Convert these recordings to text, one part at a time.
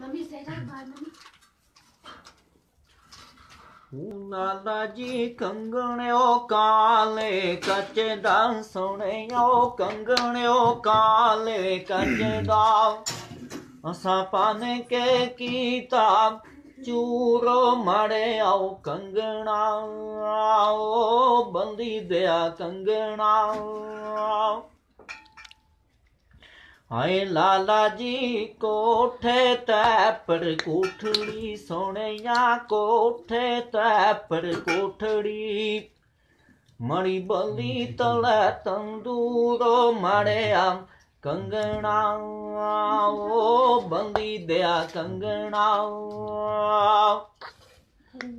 Mummy ਸੇ ਦਾ mummy. ਨਾਲਾ ਜੀ ਕੰਗਣਿਓ ਕਾਲੇ, ਕੱਚੇ ਦਾ ਸੁਣਿਓ ਕੰਗਣਿਓ ਕਾਲੇ, ਕੱਚੇ ਦਾ ਅਸਾਂ ਪਾਣੇ ਕੇ ਕੀਤਾ, ਚੂਰੋ ਮੜਿਆਓ ਕੰਗਣਾ। ਓ ਬੰਦੀ ਦਿਆ ਕੰਗਣਾ। ਹਾਏ ਲਾਲਾ ਜੀ ਕੋਠੇ ਤੈ ਪਰ ਕੋਠੜੀ, ਸੋਹਣਿਆ ਕੋਠੇ ਤੈ ਪਰ ਕੋਠੜੀ। ਮਣੀ ਬਲੀ ਤਲੇ ਤੰਦੂਰੋ ਮੜਿਆ ਕੰਗਣਾ ਓ ਬੰਦੀ ਦਿਆ ਕੰਗਣਾ।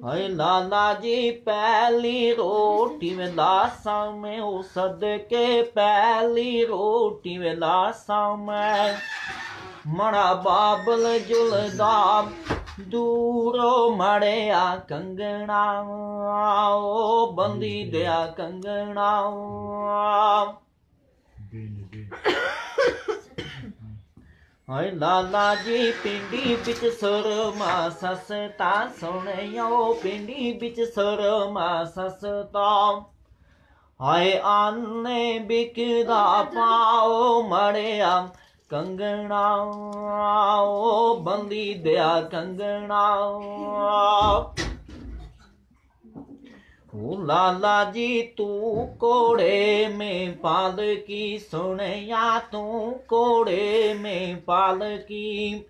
ਹਾਏ ਲਾਲਾ ਜੀ, ਪਹਿਲੀ ਰੋਟੀ ਵੇ ਲਾਸਾਂ ਮੈਂ ਉਹ ਸਦਕੇ ਪਹਿਲੀ ਰੋਟੀ ਵੇ ਲਾਸਾਂ ਮੈਂ ਮਣਾ ਬਾਬਲ ਜੁਲਦਾ, ਦੂਰੋ ਮੜਿਆ ਕੰਗਣਾ ਓ ਬੰਦੀ ਦਿਆ ਕੰਗਣਾ ਹਾਏ ਲਾਲਾ ਜੀ, ਪਿੰਡੀ ਵਿੱਚ ਸਰਮਾ ਸਸਤਾ, ਸੁਣਿਓ ਪਿੰਡੀ ਵਿੱਚ ਸਰਮਾ ਸਸਤਾ। ਹਾਏ ਆਨੇ ਬਿਕਦਾ ਪਾਓ ਮੜਿਆ, ਕੰਗਣਾ ਓ ਬੰਦੀ ਦਿਆ ਕੰਗਣਾ। ओ लाला जी तू कोड़े में पाल की सुनया तू कोड़े में पाल की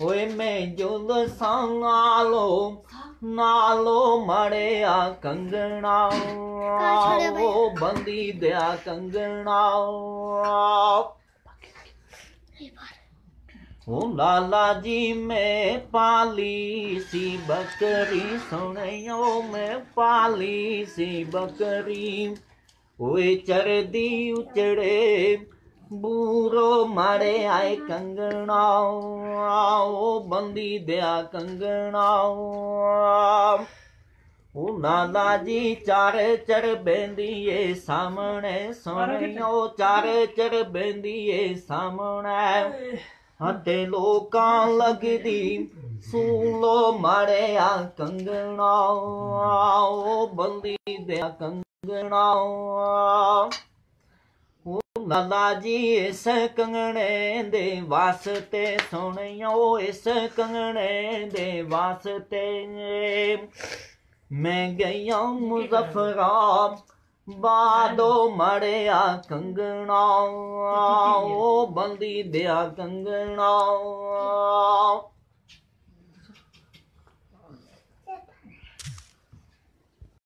ओए मैं जुल संगालो नालो मड़िया कंगना ओ बंदी दया कंगना ਹੋ ਲਾਲਾ ਜੀ ਮੈਂ ਪਾਲੀ ਸੀ ਬੱਕਰੀ ਸੁਣਿਓ ਮੈਂ ਪਾਲੀ ਸੀ ਬੱਕਰੀ। ਓਏ ਚਰਦੀ ਉਚੜੇ ਬੂਰੋ ਮਾਰੇ ਆਏ ਕੰਗਣਾ ਆਓ ਬੰਦੀ ਦਿਆ ਕੰਗਣਾ ਉਹ ਨਾਨਾ ਜੀ ਚਾਰ ਚੜ ਬੈਂਦੀ ਏ ਸਾਹਮਣੇ ਸੁਣਿਓ ਚਾਰ ਚੜ ਬੈਂਦੀ ਸਾਹਮਣੇ। ਅਤੇ ਲੋਕਾਂ ਲੱਗਦੀ। ਸੂਲੋ ਮਾਰਿਆ ਕੰਗਣਾ। ਓ ਬੰਦੀ ਦੇ ਕੰਗਣਾ। ਓ ਲਾਲਾ ਜੀ ਇਸ ਕੰਗਣੇ ਦੇ ਵਾਸਤੇ ਸੁਣਿਓ ਇਸ ਕੰਗਣੇ ਦੇ ਵਾਸਤੇ। ਮੈਂ ਗਿਆ ਮੁਜ਼ਫਰਾ ਬਾਦੋ ਮੜਿਆ ਕੰਗਣਾ ਓ ਬੰਦੀ ਦਿਆ ਕੰਗਣਾ।